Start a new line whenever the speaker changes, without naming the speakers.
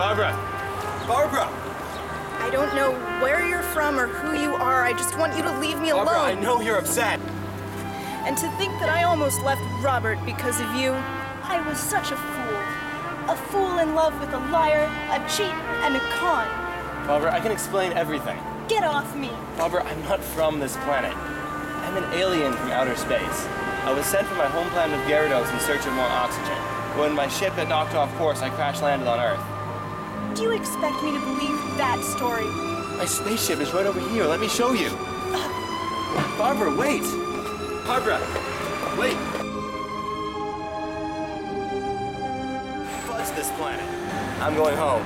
Barbara! Barbara!
I don't know where you're from or who you are. I just want you to leave me alone!
Barbara, I know you're upset.
And to think that I almost left Robert because of you. I was such a fool. A fool in love with a liar, a cheat, and a con.
Barbara, I can explain everything.
Get off me.
Barbara, I'm not from this planet. I'm an alien from outer space. I was sent from my home planet of Gyarados in search of more oxygen. When my ship had knocked off course, I crash landed on Earth.
Do you expect me to believe that story?
My spaceship is right over here. Let me show you. Barbara, wait! Barbara, wait! Fudge this planet. I'm going home.